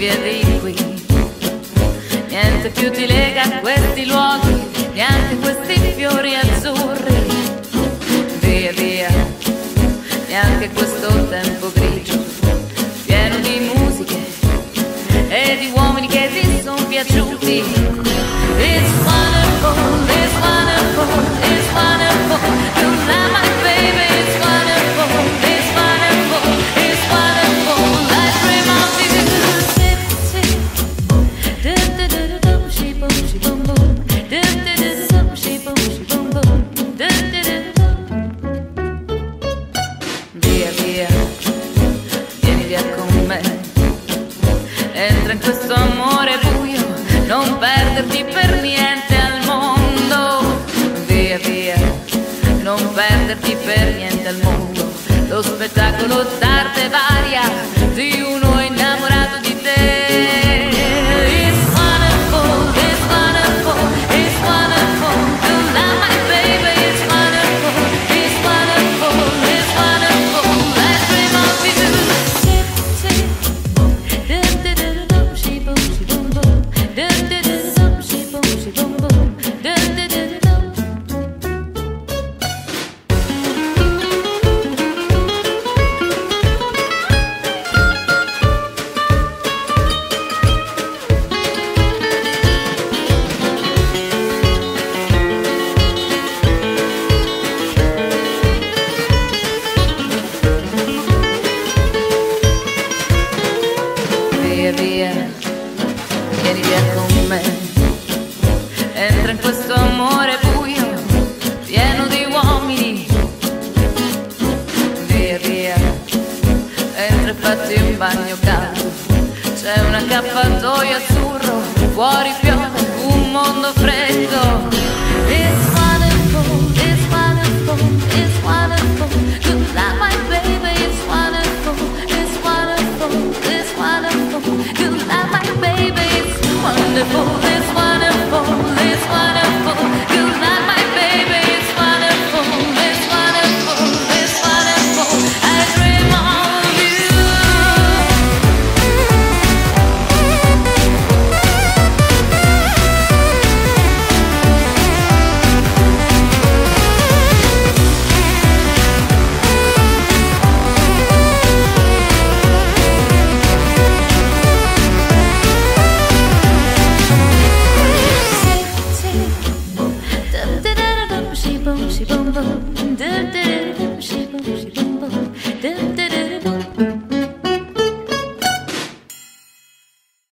via di qui. Niente più ti lega a questi luoghi, neanche questi fiori azzurri. Via, via, neanche questo tempo grigio, perderti per niente al mondo. Lo spettacolo d'arte varia di uno innamorato di Via, via, vieni via con me. Entra in questo amore buio, pieno di uomini. Via, via, entra e fatti un bagno caldo. C'è un accappatoio azzurro, fuori piove un mondo freddo.